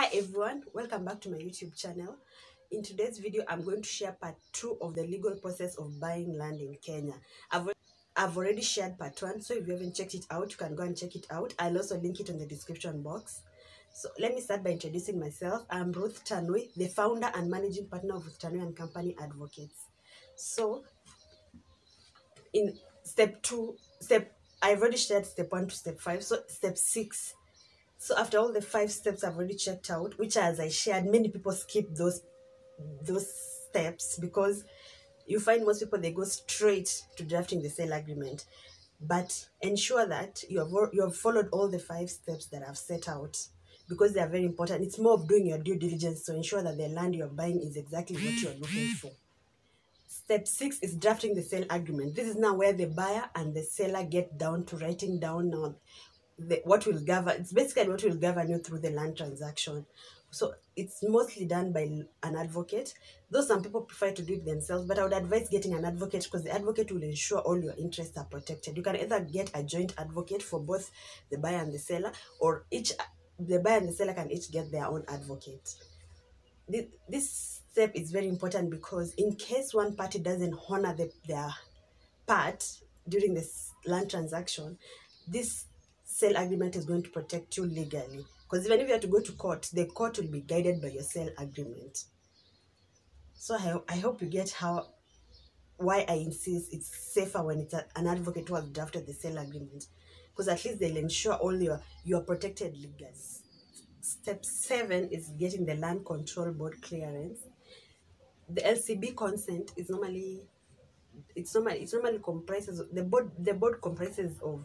Hi everyone, welcome back to my YouTube channel. In today's video, I'm going to share part 2 of the legal process of buying land in Kenya. I've, I've already shared part 1, so if you haven't checked it out, you can go and check it out. I'll also link it in the description box. So let me start by introducing myself. I'm Ruth Tanui, the founder and managing partner of Ruth Tanui and Company Advocates. So in step 2, step I've already shared step 1 to step 5. So step 6 so after all the five steps I've already checked out, which as I shared, many people skip those those steps because you find most people they go straight to drafting the sale agreement. But ensure that you have you have followed all the five steps that I've set out because they are very important. It's more of doing your due diligence to ensure that the land you're buying is exactly what you're looking for. Step six is drafting the sale agreement. This is now where the buyer and the seller get down to writing down now the, what will govern. It's basically what will govern you through the land transaction. So it's mostly done by an advocate. Though some people prefer to do it themselves, but I would advise getting an advocate because the advocate will ensure all your interests are protected. You can either get a joint advocate for both the buyer and the seller, or each the buyer and the seller can each get their own advocate thi- this step is very important because in case one party doesn't honor the, their part during this land transaction, this sale agreement is going to protect you legally. Because even if you have to go to court, the court will be guided by your sale agreement. So I, I hope you get how why I insist it's safer when it's a, an advocate who has drafted the sale agreement. Because at least they'll ensure all your you are protected legally. Step seven is getting the land control board clearance. The LCB consent is normally it's normally it's normally comprises the board the board comprises of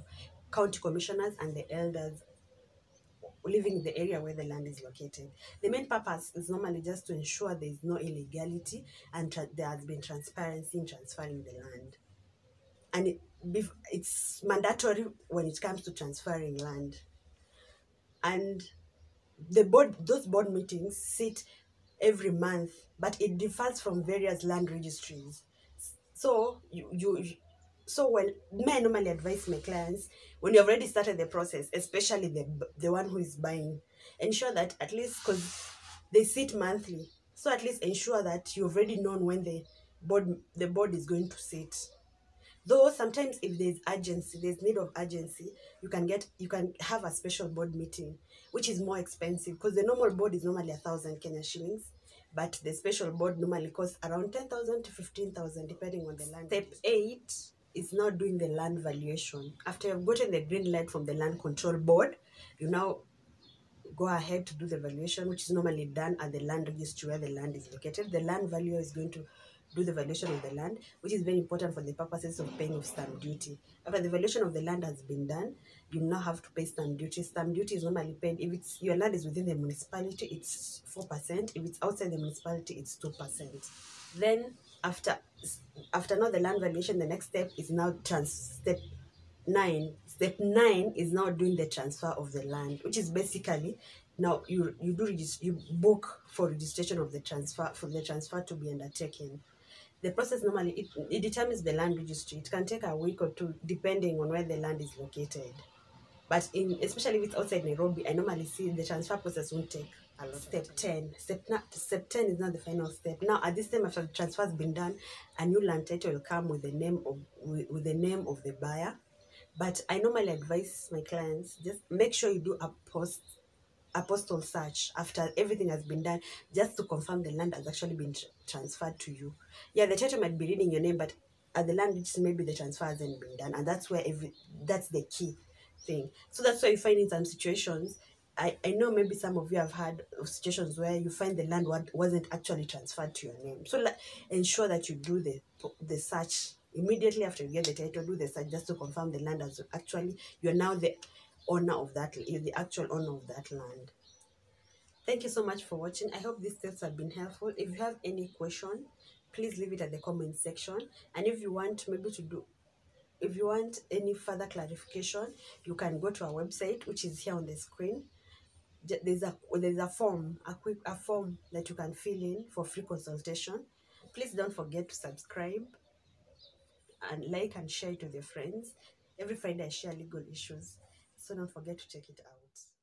county commissioners and the elders living in the area where the land is located. The main purpose is normally just to ensure there is no illegality and tra- there has been transparency in transferring the land. And it, it's mandatory when it comes to transferring land. And the board those board meetings sit every month, but it differs from various land registries. So you you so well may I normally advise my clients when you've already started the process, especially the the one who is buying, ensure that at least because they sit monthly, so at least ensure that you've already known when the board the board is going to sit. Though sometimes if there's urgency, there's need of urgency, you can get you can have a special board meeting, which is more expensive because the normal board is normally a thousand Kenya shillings, but the special board normally costs around ten thousand to fifteen thousand depending on the land. Step eight is now doing the land valuation. After you've gotten the green light from the land control board, you now go ahead to do the valuation, which is normally done at the land registry where the land is located. The land value is going to do the valuation of the land, which is very important for the purposes of paying of stamp duty. After the valuation of the land has been done, you now have to pay stamp duty. Stamp duty is normally paid if it's your land is within the municipality, it's four percent. If it's outside the municipality, it's two percent. Then after after now the land valuation, the next step is now trans step nine step nine is now doing the transfer of the land which is basically now you you do you book for registration of the transfer for the transfer to be undertaken the process normally it, it determines the land registry it can take a week or two depending on where the land is located. But in especially if it's outside nairobi i normally see the transfer process won't take a lot step 10 step, na- step 10 is not the final step. Now at this time after the transfer has been done a new land title will come with the name of with, with the name of the buyer. But I normally advise my clients just make sure you do a post a postal search after everything has been done just to confirm the land has actually been tr- transferred to you. Yeah, the title might be reading your name, but at the land registry maybe the transfer hasn't been done, and that's where every that's the key thing. So that's why you find in some situations. I, I know maybe some of you have had situations where you find the land wa- wasn't actually transferred to your name. So ensure that you do the the search immediately after you get the title. Do the search just to confirm the land has actually you're now the owner of that. You're the actual owner of that land. Thank you so much for watching. I hope these tips have been helpful. If you have any question, please leave it at the comment section. And if you want maybe to do if you want any further clarification, you can go to our website, which is here on the screen. There's a there's a form, a quick a form that you can fill in for free consultation. Please don't forget to subscribe and like and share it with your friends. Every Friday I share legal issues, so don't forget to check it out.